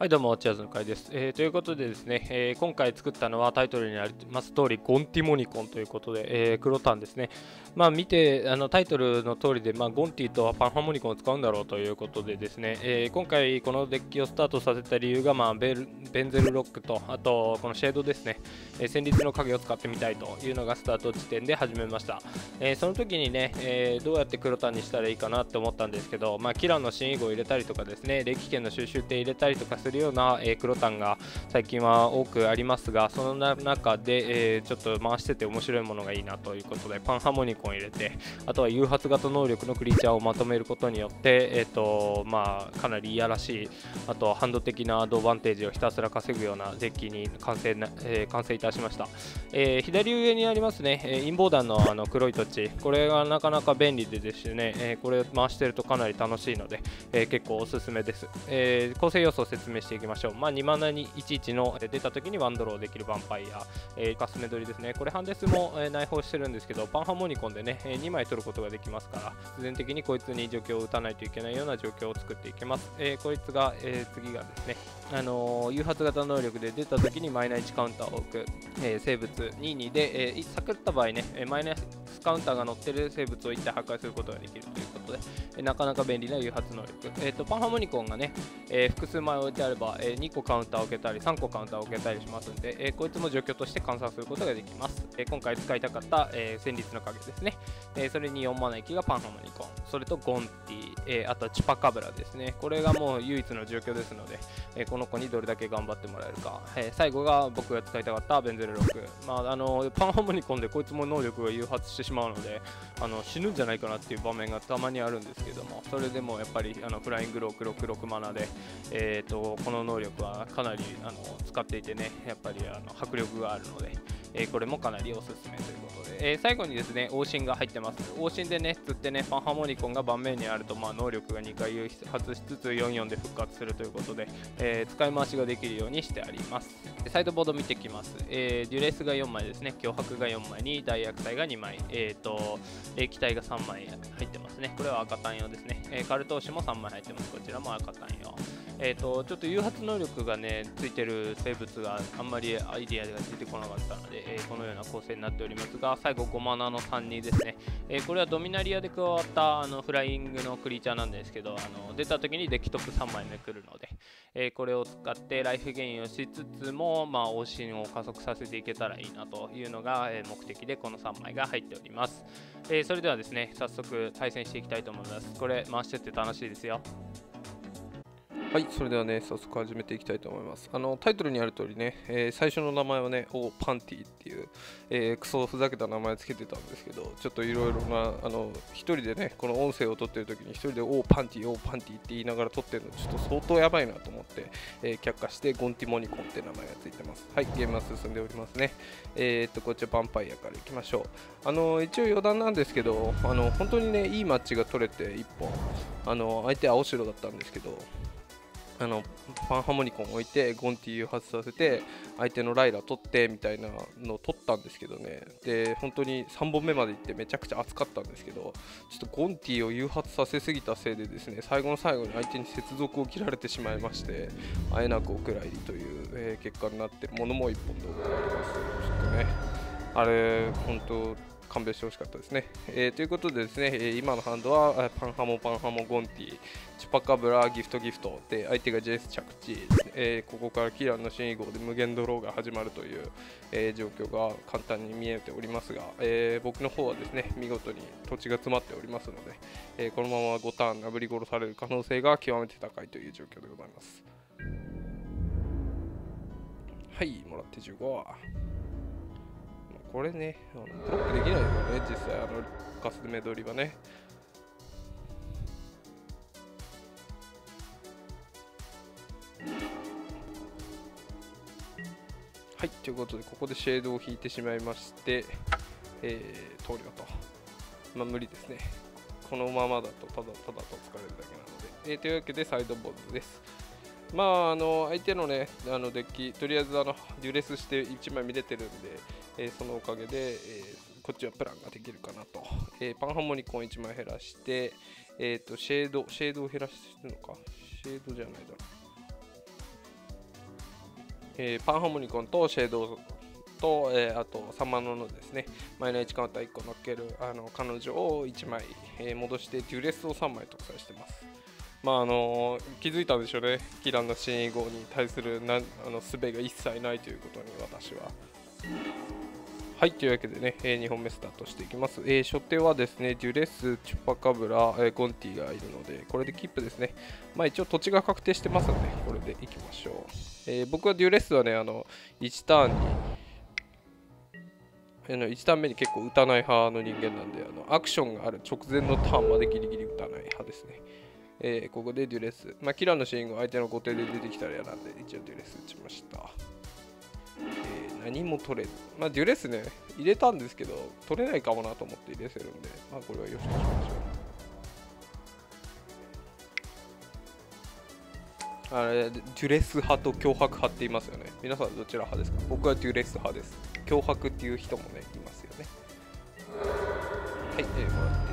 はいどうも、チアーズの会です、えー、ということでですね、えー、今回作ったのはタイトルにあります通り、ゴンティモニコンということで、えー、黒タンですね。まあ見て、あのタイトルの通りで、まあ、ゴンティとパンハーモニコンを使うんだろうということでですね、えー、今回このデッキをスタートさせた理由が、まあ、ベルベンゼルロックと、あとこのシェードですね、えー、戦慄の影を使ってみたいというのがスタート時点で始めました。えー、その時にね、えー、どうやって黒タンにしたらいいかなって思ったんですけど、まあ、キラーの新囲碁を入れたりとかですね、歴剣の収集点入れたりとかするするような、えー黒タンが最近は多くありますがその中で、えー、ちょっと回してて面白いものがいいなということでパンハーモニコン入れてあとは誘発型能力のクリーチャーをまとめることによって、えーとまあ、かなりいやらしいあとはハンド的なアドバンテージをひたすら稼ぐようなデッキに完成な、えー、完成いたしました、えー、左上にありますね、陰謀弾のあの黒い土地。これがなかなか便利でですね、え、これ回してるとかなり楽しいので、え結構おすすめです、え構成要素説明していきましょう、まあ、2マナに11の出た時にワンドローできるヴァンパイア、えー、カスメドリですね。これハンデスも、えー、内包してるんですけど、パンハモニコンでね、え、2枚取ることができますから、必然的にこいつに除去を打たないといけないような状況を作っていきます。え、こいつが、え、次がですね、あの、誘発型能力で出た時にマイナス1カウンターを置く、え、生物22で、えー、サクった場合ね、マイナスカウンターが乗ってる生物を一体破壊することができるということで、えー、なかなか便利な誘発能力。えーと、パンハモニコンがね、えー、複数枚置いてあれば、えー、2個カウンターを受けたり、3個カウンターを受けたりしますんで、えー、こいつも除去として観察することができます。えー、今回使いたかった、えー、戦慄の影ですね、えー。それに4マナ駅がパンハモニコン、それとゴンティ、えー、あとはチパカブラですね。これがもう唯一の状況ですので、えー、この子にどれだけ頑張ってもらえるか。えー、最後が僕が使いたかったベンゼルロック。まあ、あのパンハーモニコンでこいつも能力が誘発してしまうので、あの死ぬんじゃないかなっていう場面がたまにあるんですけども、それでもやっぱりあのフライングロック66マナで、えーと、この能力はかなりあの使っていてね、やっぱりあの迫力があるので、え、これもかなりおすすめということで、えー、最後にですね、往診が入ってます。往診でね、釣ってね、ファンハモニコンが盤面にあると、まあ、能力が2回発しつつ44で復活するということで、えー、使い回しができるようにしてあります。サイドボード見てきます。えー、デュレースが4枚ですね、脅迫が4枚に大薬剤が2枚、えーと、え機体が3枚入ってますね。これは赤単用ですね。えカルトーシも3枚入ってます。こちらも赤単用。えーと、ちょっと誘発能力がねついてる生物があんまりアイディアが出てこなかったので、えー、このような構成になっておりますが最後5マナの3人ですね、えー、これはドミナリアで加わったあのフライングのクリーチャーなんですけどあの出た時にデッキトップ3枚めくるので、えー、これを使ってライフゲインをしつつも、まあ、往診を加速させていけたらいいなというのが、え目的でこの3枚が入っております、えそれではですね早速対戦していきたいと思います。これ回してて楽しいですよ。はい、それではね、早速始めていきたいと思います。あのタイトルにある通りね、えー、最初の名前はね、オーパンティっていう、えー、クソふざけた名前つけてたんですけど、ちょっといろいろな、あの、一人でね、この音声を撮ってる時に、一人でオーパンティ、オーパンティって言いながら撮ってるの、ちょっと相当やばいなと思って、えー、却下して、ゴンティモニコンって名前がついてます。はい、ゲームは進んでおりますね。えー、っと、こっちはヴァンパイアからいきましょう。あの、一応余談なんですけど、あの、本当にね、いいマッチが取れて、1本、あの、相手青白だったんですけど、あのパンハーモニコン置いてゴンティ誘発させて相手のライラ取ってみたいなのを取ったんですけどね。で本当に3本目まで行ってめちゃくちゃ熱かったんですけどちょっとゴンティを誘発させすぎたせいでですね最後の最後に相手に接続を切られてしまいましてあえなくお蔵入りという、えー、結果になってるものも1本動画があります。ちょっとねあれ本当勘弁してほしかったですね、えー、ということでですね、え今のハンドはパンハモ、パンハモ、ゴンティ、チュパカブラ、ギフト、ギフトで相手が JS 着地、えー、ここからキラーの新囲号で無限ドローが始まるという、えー、状況が簡単に見えておりますが、え僕の方はですね見事に土地が詰まっておりますので、えこのまま5ターン殴り殺される可能性が極めて高いという状況でございます。はい、もらって15。これね、あのブロックできないですよね、実際、あのカスメドリはね。はい、ということで、ここでシェードを引いてしまいまして、えー、投了と。まあ、無理ですね。このままだと、ただただと疲れるだけなので。えー、というわけで、サイドボードです。まあ、あの相手のね、あのデッキ、とりあえずあのデュレスして1枚見れてるんで、えー、そのおかげで、えー、こっちはプランができるかなと。えー、パンハモニコン1枚減らして、えーと、シェード、シェードを減らしてるのか？シェードじゃないだろ。えー、パンハモニコンとシェードと、えー、あとサマノのですねマイナー1カウンター1個乗っけるあの彼女を1枚、えー、戻してデュレスを3枚搭載してますまああの気づいたんでしょうね。キランの新以号に対するなあの術が一切ないということに私は。はいというわけでね、えー、2本目スタートしていきます、えー、初手はですねデュレス、チュパカブラ、えー、ゴンティがいるのでこれでキップですね。まあ一応土地が確定してますのでこれでいきましょう、えー、僕はデュレスはねあの1ターンに1ターン目に結構打たない派の人間なんであのアクションがある直前のターンまでギリギリ打たない派ですね。えー、ここでデュレス。まあ、キラーのシーンが相手の後手で出てきたら嫌なんで、一応デュレス打ちました。えー、何も取れず。まあ、デュレスね、入れたんですけど、取れないかもなと思って入れせるんで、まあ、これはよしとしましょう。あれ、デュレス派と脅迫派って言いますよね。皆さんどちら派ですか？僕はデュレス派です。脅迫っていう人もね、いますよね。はい、えー、もらって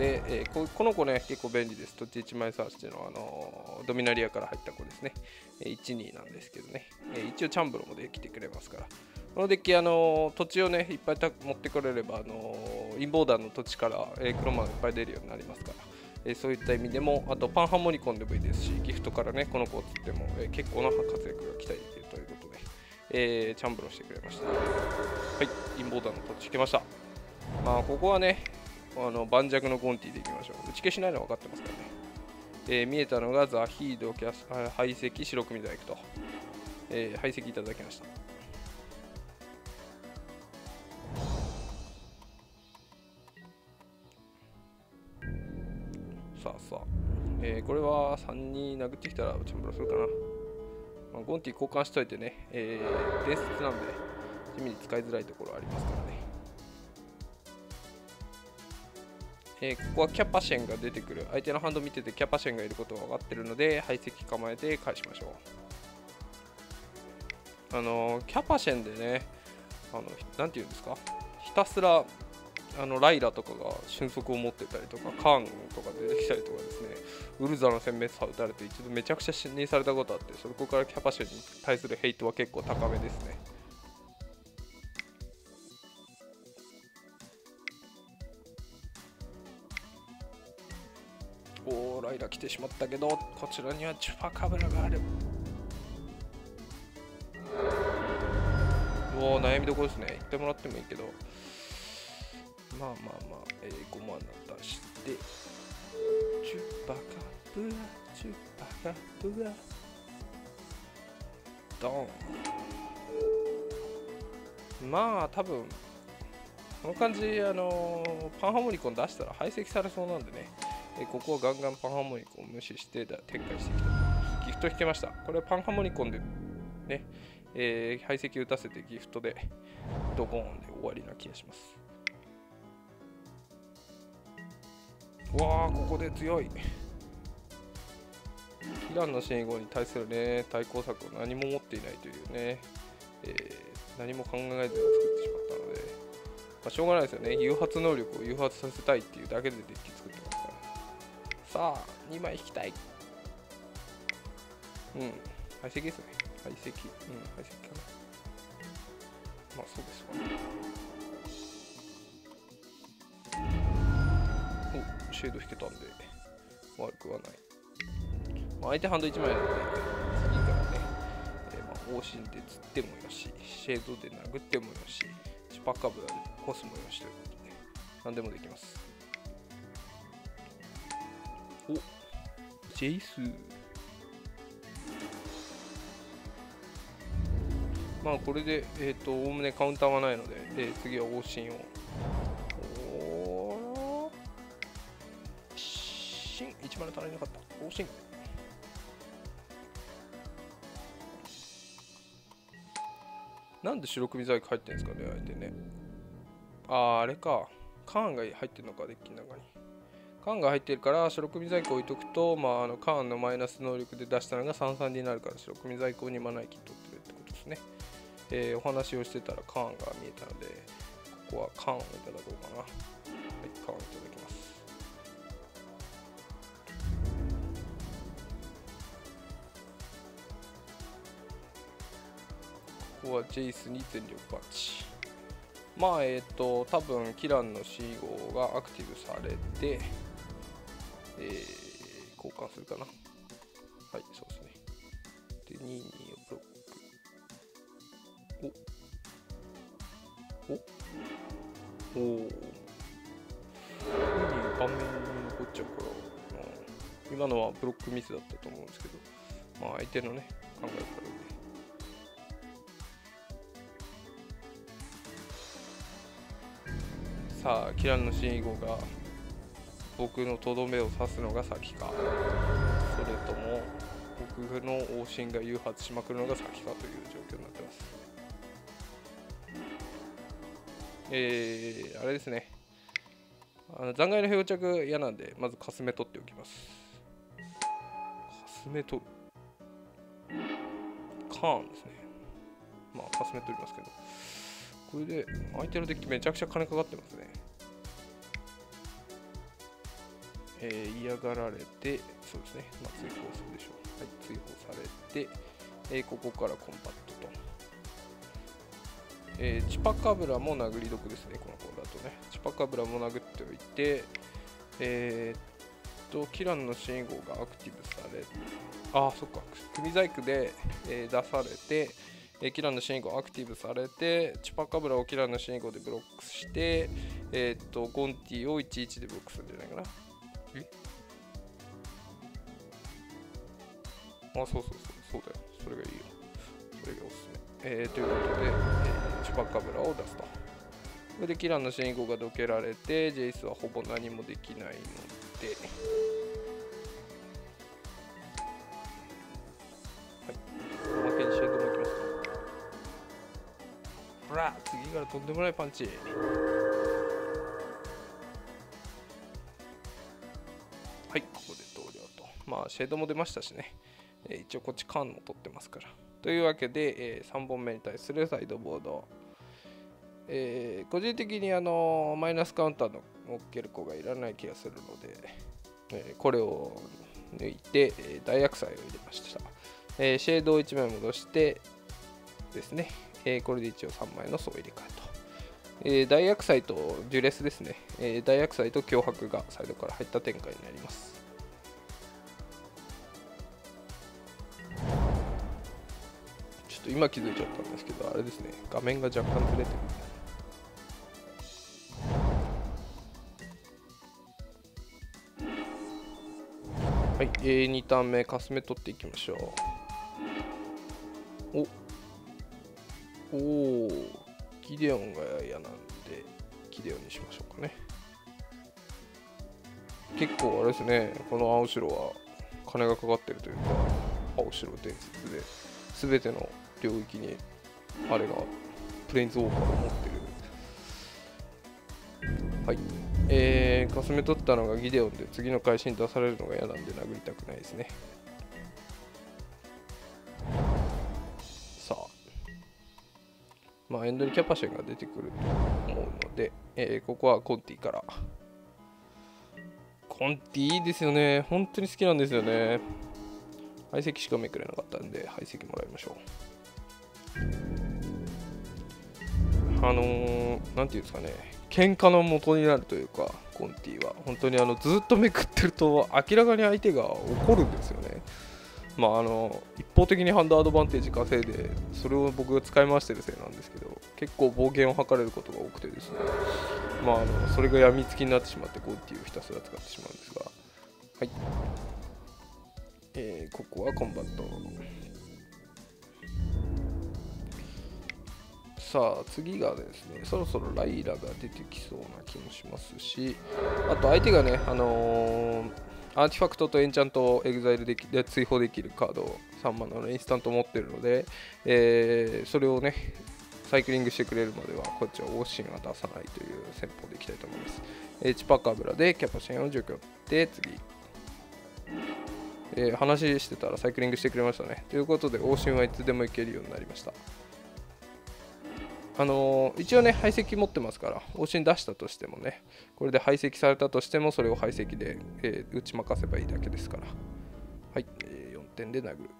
で、えー、この子ね、結構便利です。土地1枚サーチっていうのは、あのー、ドミナリアから入った子ですね。えー、1、2なんですけどね。え、一応チャンブロもできてくれますから。このデッキ、あの、土地をね、いっぱい持ってこれれば、あの、インボーダーの土地から、えー、黒マがいっぱい出るようになりますから。え、そういった意味でも、あとパンハモニコンでもいいですし、ギフトからね、この子を釣っても、え、結構な活躍が期待できるということで、えー、チャンブロしてくれました。はい、インボーダーの土地引けました。まあ、ここはね、あの盤石のゴンティでいきましょう。打ち消しないの分かってますからね。えー、見えたのがザヒードキャス排斥白組大工と、えー、排斥いただきました。さあさあ、えー、これは3に殴ってきたらチャンブラするかな。まあ、ゴンティ交換しといてね、えー、伝説なんで地味に使いづらいところありますからえー、ここはキャパシェンが出てくる。相手のハンド見ててキャパシェンがいることが分かってるので排斥構えて返しましょう。あのー、キャパシェンでねあのなんていうんですか？ひたすらあのライラとかが俊足を持ってたりとかカーンとか出てきたりとかですね。ウルザの殲滅さ打たれて一度めちゃくちゃ信任されたことあってそこからキャパシェンに対するヘイトは結構高めですね。ライラ来てしまったけどこちらにはチュパカブラがある。おお悩みどころですね。言ってもらってもいいけど。まあまあまあ、えー、5万出して。チュパカブラチュパカブラ。ドン。まあ多分この感じあのー、パンハモニコン出したら排斥されそうなんでね。えここはガンガンパンハーモニコンを無視して展開していきたいと思います。ギフト引けました。これはパンハーモニコンでね、えー、排斥打たせてギフトでドボーンで終わりな気がします。わあ、ここで強い。イランの信号に対するね、対抗策を何も持っていないというね、えー、何も考えずに作ってしまったので、まあ、しょうがないですよね。誘発能力を誘発させたいっていうだけでデッキ作って。さあ2枚引きたい。うん。排斥ですね。排斥。うん排斥かな。まあそうですわ。おシェード引けたんで悪くはない、まあ、相手ハンド1枚なので次からね、えー、まあ方針で釣ってもよしシェードで殴ってもよしチュパカブラでコスもよしということで何でもできます。おジェイスまあこれでえっ、ー、とおおむねカウンターはないので、えー、次は往診を。おー。しん1丸足りなかった。往診。なんで白組細工入ってんですかねあえてね。あああれか。カーンが入ってんのかデッキの中に。カンが入ってるから白組在庫置いとくと、まあ、あのカーンのマイナス能力で出したのが33になるから白組在庫にマナイキ取ってるってことですね、えー、お話をしてたらカンが見えたのでここはカンをいただこうかな。はいカーンいただきます。ここはジェイスに全力パンチまあえっ、ー、と多分キランの C 号がアクティブされてえー、交換するかな。はいそうですね。で2 2をブロック。お。お。おお2 2盤面に残っちゃうから、うん、今のはブロックミスだったと思うんですけどまあ相手のね考えからねさあキランの信号が僕のとどめを刺すのが先か。それとも僕の往診が誘発しまくるのが先かという状況になってます。えー、あれですね。あの残骸の漂着嫌なんでまずかすめ取っておきます。かすめ取る。カーンですね。まあかすめ取りますけど。これで相手のデッキめちゃくちゃ金かかってますね。えー、嫌がられて、そうですね、まあ、追放するでしょう。はい、追放されて、えー、ここからコンパクトと。えー、チパカブラも殴り毒ですね、この方だとね。チパカブラも殴っておいて、えー、っと、キランの信号がアクティブされ、あ、そっか、組細工で、え、出されて、えキラーの信号アクティブされて、チパカブラをキラーの信号でブロックして、えー、っと、ゴンティを11でブロックするんじゃないかな。あ、そうそうそう、そうだよ。それがいいよ。それがおすすめ。えー、ということで、えー、チュパカブラを出すと。それでキラーの信号がどけられて、ジェイスはほぼ何もできないので、はい。おまけにシェードもいきますかほら次からとんでもないパンチはいここで投了とまあシェードも出ましたしね、一応こっちカンも取ってますから。というわけで、え、3本目に対するサイドボード。えー、個人的にあのマイナスカウンターの乗っける子がいらない気がするので、えー、これを抜いて、えー、大悪祭を入れました、え、シェードを1枚戻してですね、え、これで一応3枚の層入れ替えと。え、大悪祭とデュレスですね、え、大悪祭と脅迫がサイドから入った展開になります。ょっと今気づいちゃったんですけど、あれですね、画面が若干ずれてる。はい、えー、2ターン目、かすめ取っていきましょう。お。おおギデオンが嫌なんでギデオンにしましょうかね。結構あれですね。この青白は金がかかってるというか青白伝説で全ての領域にあれがプレインズオーバーを持ってるはいえー、かすめ取ったのがギデオンで次の会心出されるのが嫌なんで殴りたくないですねさあまあ、エンドリキャパシェが出てくると思うので、えー、ここはコンティから。コンティいいですよね。本当に好きなんですよね。排斥しかめくれなかったんで、排斥もらいましょう。あのー、なんていうんですかね、喧嘩の元になるというか、コンティは。本当にあのずっとめくってると、明らかに相手が怒るんですよね。まあ、あの一方的にハンドアドバンテージ稼いでそれを僕が使い回してるせいなんですけど結構暴言を吐かれることが多くてですね、まあ、あのそれが病みつきになってしまってこうっていうひたすら使ってしまうんですが。はい、えー、ここはコンバット。さあ次がですねそろそろライラが出てきそうな気もしますしあと相手がねあのーアーティファクトとエンチャントを exile でで追放できるカードを3マナのインスタント持ってるので、えー、それをねサイクリングしてくれるまではこっちは往診は出さないという戦法でいきたいと思います、えー、チパカブラでキャパシェンを除去で次えー、話してたらサイクリングしてくれましたね。ということで、往診はいつでも行けるようになりました。あの、一応ね、排斥持ってますから、往診出したとしてもね、これで排斥されたとしても、それを排斥で、えー、打ち負かせばいいだけですから。はい、えー、4点で殴る。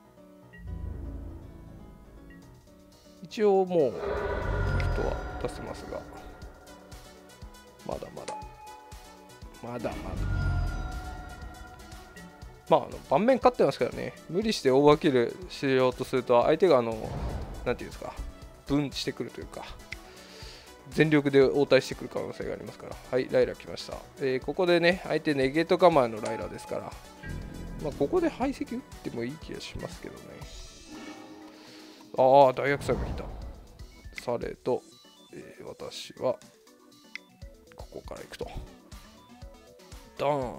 一応もう人は出せますがまだまだまだまだまあ、あの盤面勝ってますからね無理してオーバーキルしようとすると相手があのなんていうんですか分してくるというか全力で応対してくる可能性がありますから。はいライラ来ました、えー、ここでね相手ネゲート構えのライラですから。まあ、ここで排斥打ってもいい気がしますけどね。ああ大学生が来た。されと、えー、私はここから行くと。ドーン。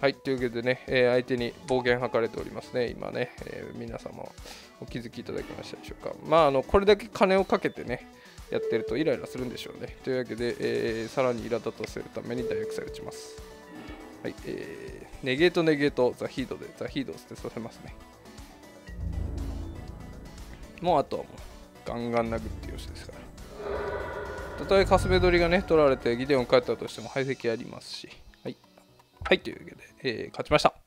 はい、というわけでね、えー、相手に暴言吐かれておりますね、今ね、えー、皆様。お気づきいただけましたでしょうか。まあ、あのこれだけ金をかけてね、やってるとイライラするんでしょうね。というわけで、えー、さらに苛立たせるために大学生打ちます。はい、えー、ネゲートネゲートザヒードでザヒードを捨てさせますね。もうあとはもうガンガン殴ってよしですから。たとえカスベドリがね、取られてギデオン帰ったとしても排斥ありますし。はい、というわけで、えー、勝ちました。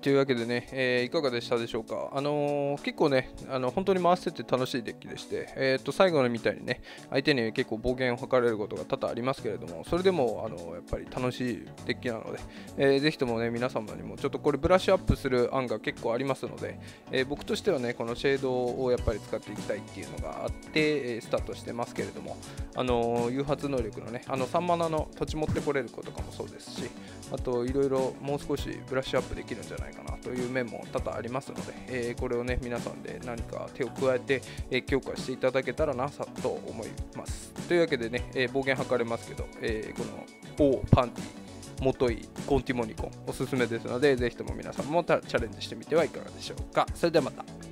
というわけでね、えー、いかがでしたでしょうか？あのー、結構ね、あの本当に回してて楽しいデッキでして、えー、と最後のみたいにね、相手に結構暴言を吐かれることが多々ありますけれども、それでも、あのやっぱり楽しいデッキなので、えー、ぜひともね、皆様にもちょっとこれブラッシュアップする案が結構ありますので、え僕としてはね、このシェードをやっぱり使っていきたいっていうのがあって、えスタートしてますけれども、あの誘発能力のね、あの3マナの土地持ってこれることかもそうですし、あといろいろもう少しブラッシュアップできるんじゃないかなという面も多々ありますので、えー、これをね皆さんで何か手を加えて、え、強化していただけたらなと思います。というわけでね、え、暴言測れますけど、えこの O パンティ元いコンティモニコンおすすめですのでぜひとも皆さんもチャレンジしてみてはいかがでしょうか。それではまた。